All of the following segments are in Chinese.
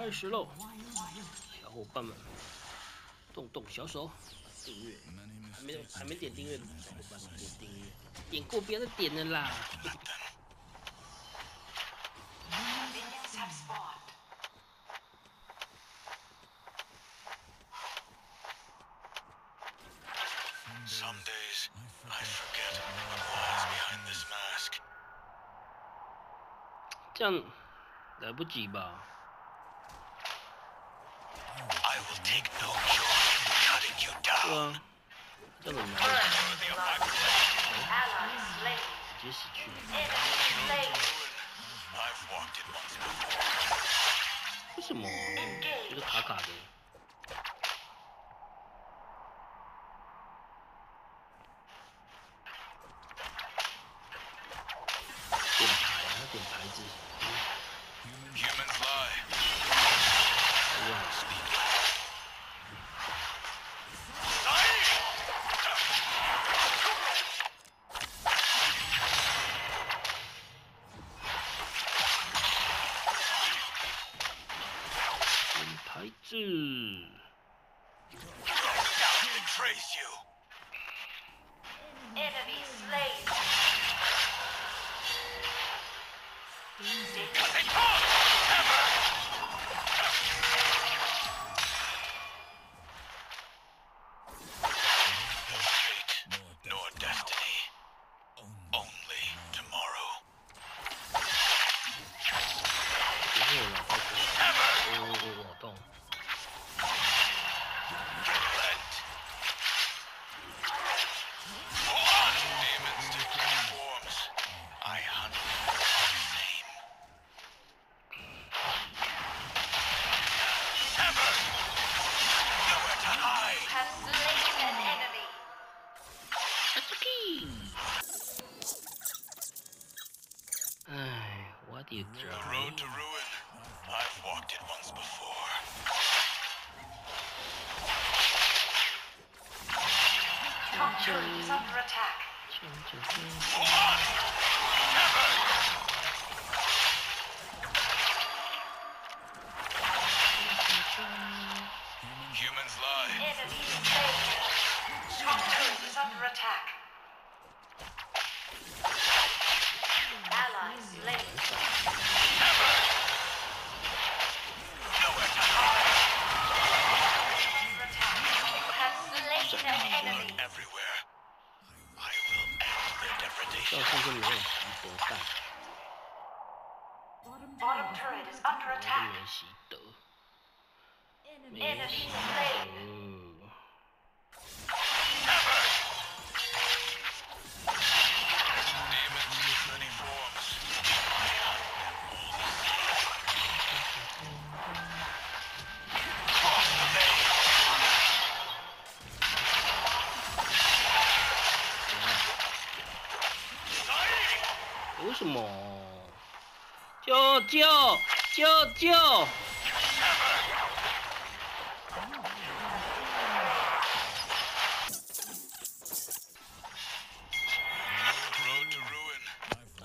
开始喽，小伙伴们，动动小手，订阅，还没还没点订阅。的，小伙伴们点订阅，点过不要再点了啦。这样来不及吧？I will take no joy cutting you 对 down. 啊，这样怎么 Burn 来？ Worthy of my blade. Ally slain. 直接死去。 Enemy slain. I've walked it once before. 为什么？觉得卡卡的。点牌啊，点牌子。 Humans you mm-hmm. throw. The road to ruin. I've walked it once before. Top turret is under attack. Hold on! Never! Humans lie. Enemy Top turret is under attack. 什么？救救救救！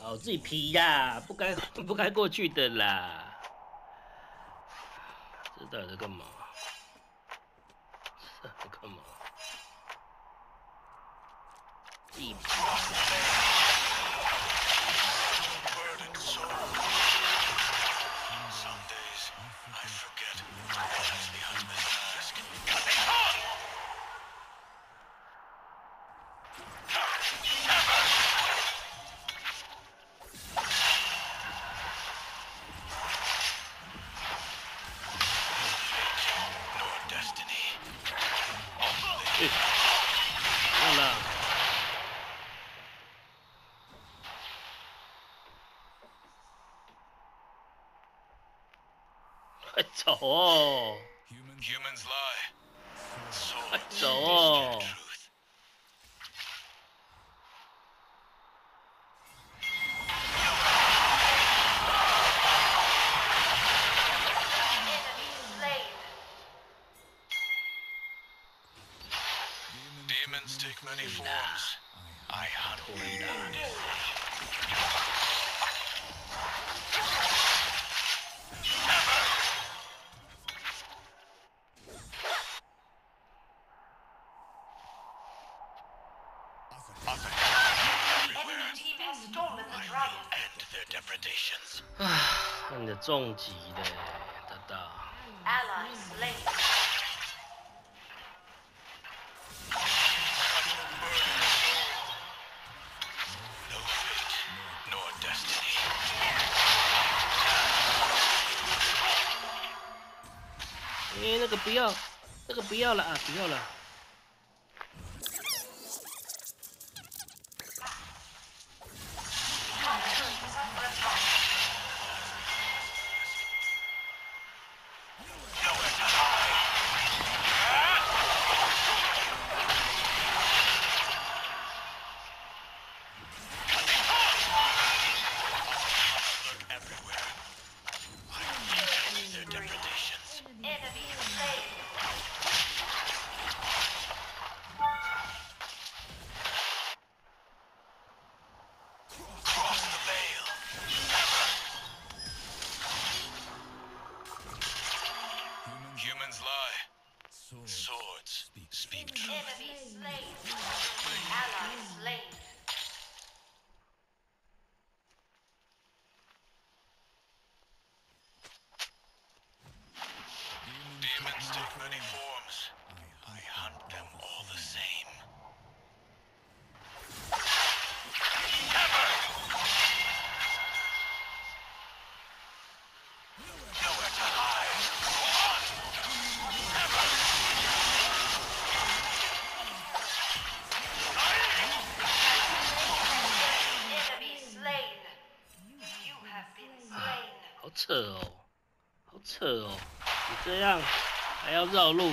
哦，自己皮呀，不该不该过去的啦。这到底在干嘛？这在干嘛？自己皮 저. Humans lie. So 저. Demons take many forms. I had one. 啊你的重疾的大大。哎那个不要那个不要了啊不要了。Swords speak truth. 你这样还要绕路？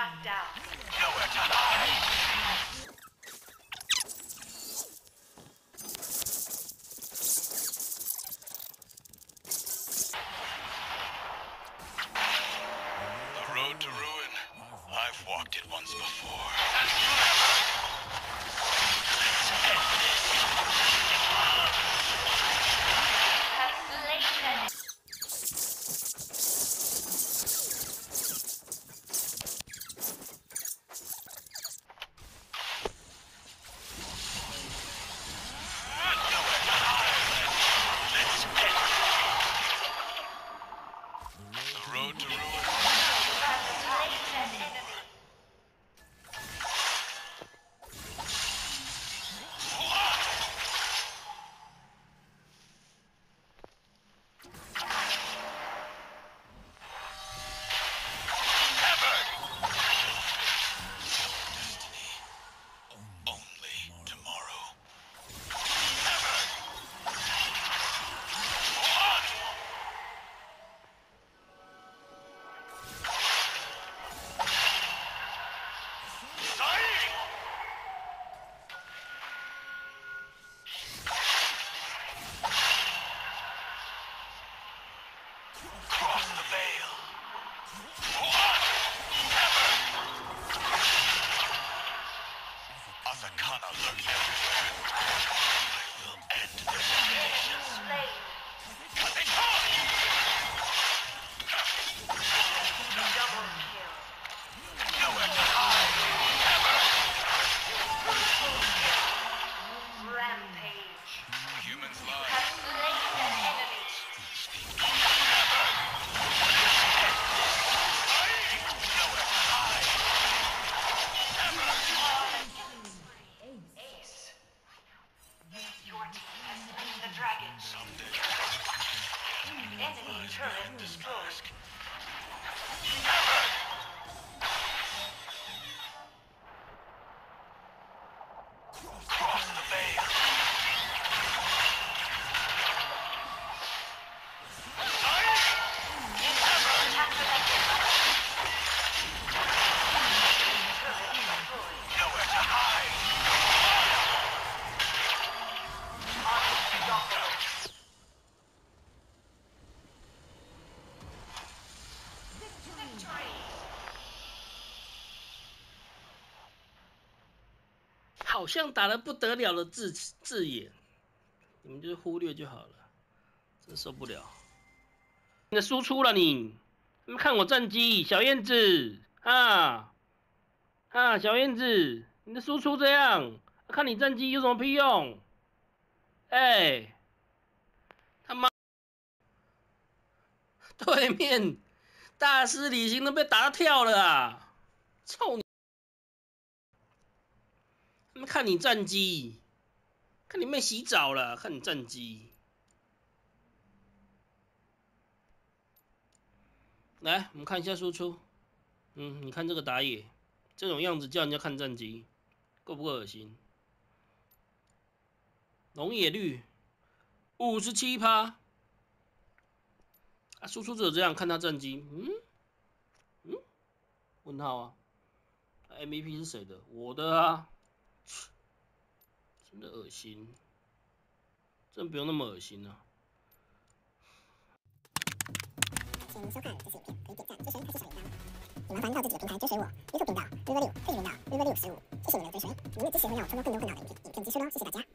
Shut down. 好像打得不得了的字字眼，你们就忽略就好了，真受不了。你的输出了你，你看我战绩，小燕子啊啊，小燕子，你的输出这样，看你战绩有什么屁用？哎，他妈，对面大师李行都被打到跳了啊！臭你！看你战绩，看你妹洗澡了，看你战绩。来，我们看一下输出。嗯，你看这个打野，这种样子叫人家看战绩，够不够恶心？龙野绿五十七趴，啊，输出者这样看他战绩，嗯嗯，问号啊？MVP 是谁的？我的啊，真的恶心，真不用那么恶心啊！请收看这支影片，可以点赞、追随还是小铃铛？也麻烦到自己的平台追随我，YouTube 频道 river 六 river 六 river 六十五，谢谢你们的追随，你们的支持会让我创作更多更好的影片，影片结束喽，谢谢大家。